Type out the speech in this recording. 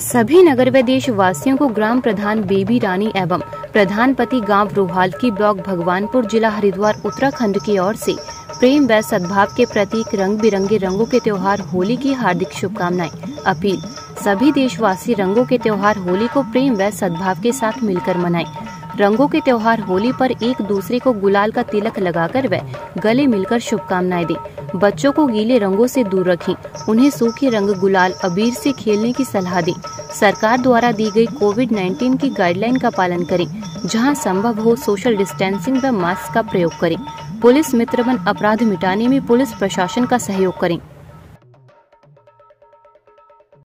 सभी नगर व देशवासियों को ग्राम प्रधान बेबी रानी एवं प्रधानपति गाँव रोहाल की ब्लॉक भगवानपुर जिला हरिद्वार उत्तराखंड की ओर से प्रेम व सद्भाव के प्रतीक रंग बिरंगे रंगों के त्योहार होली की हार्दिक शुभकामनाएँ। अपील, सभी देशवासी रंगों के त्योहार होली को प्रेम व सद्भाव के साथ मिलकर मनाएँ। रंगों के त्योहार होली पर एक दूसरे को गुलाल का तिलक लगाकर व गले मिलकर शुभकामनाएँ दें। बच्चों को गीले रंगों से दूर रखें। उन्हें सूखे रंग गुलाल, अबीर से खेलने की सलाह दें। सरकार द्वारा दी गई कोविड 19 की गाइडलाइन का पालन करें, जहाँ संभव हो सोशल डिस्टेंसिंग व मास्क का प्रयोग करें। पुलिस मित्र बन अपराध मिटाने में पुलिस प्रशासन का सहयोग करें।